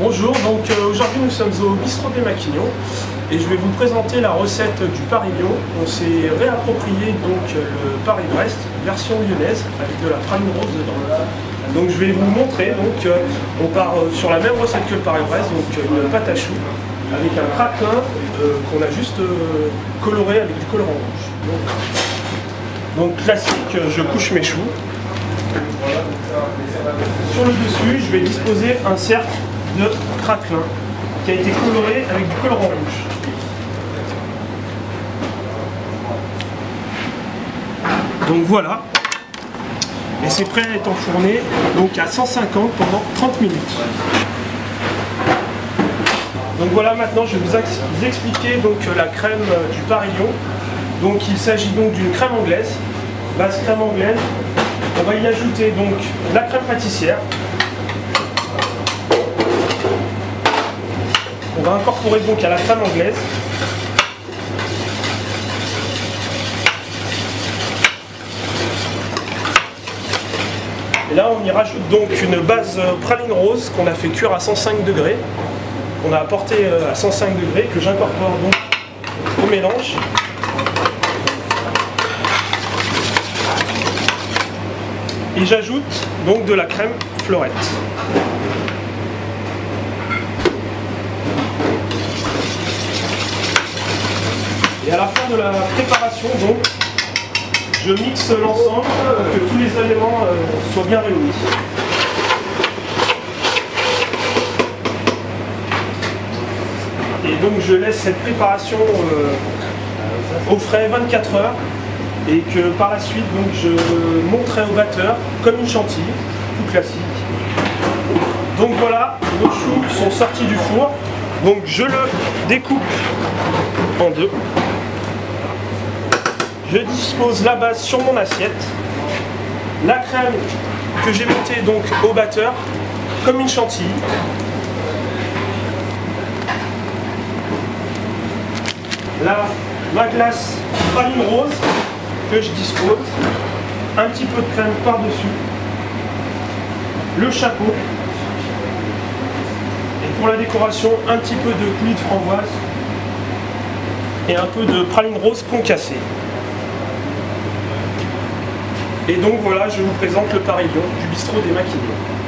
Bonjour, donc euh, aujourd'hui nous sommes au bistrot des Maquignons et je vais vous présenter la recette du Paris Lyon. On s'est réapproprié donc euh, le Paris-Brest version lyonnaise avec de la praline rose dedans. Donc je vais vous montrer, donc euh, on part sur la même recette que le Paris-Brest, donc une pâte à choux avec un craquelin qu'on a juste coloré avec du colorant rouge. Donc, donc classique, je couche mes choux. Sur le dessus, je vais disposer un cercle de craquelin qui a été coloré avec du colorant rouge. Donc voilà. Et c'est prêt à être enfourné donc à 150 pendant 30 minutes. Donc voilà, maintenant je vais vous, ex- vous expliquer donc la crème euh, du Parillon. Donc il s'agit donc d'une crème anglaise, base crème anglaise. On va y ajouter donc la crème pâtissière. Va incorporer donc à la crème anglaise. Et là on y rajoute donc une base praline rose qu'on a fait cuire à 105 degrés. qu'on a apporté euh, à 105 degrés, que j'incorpore donc au mélange. Et j'ajoute donc de la crème fleurette. Et à la fin de la préparation, donc, je mixe l'ensemble pour que tous les éléments euh, soient bien réunis. Et donc je laisse cette préparation euh, au frais 24 heures et que par la suite donc je monterai au batteur comme une chantilly, tout classique. Donc voilà, nos choux sont sortis du four. Donc je le découpe en deux. Je dispose la base sur mon assiette. La crème que j'ai montée donc au batteur comme une chantilly. Là, ma glace praline rose que je dispose. Un petit peu de crème par-dessus. Le chapeau. Et pour la décoration, un petit peu de coulis de framboise. Et un peu de praline rose concassée. Et donc voilà, je vous présente le Paris Lyon du bistrot des Maquignons.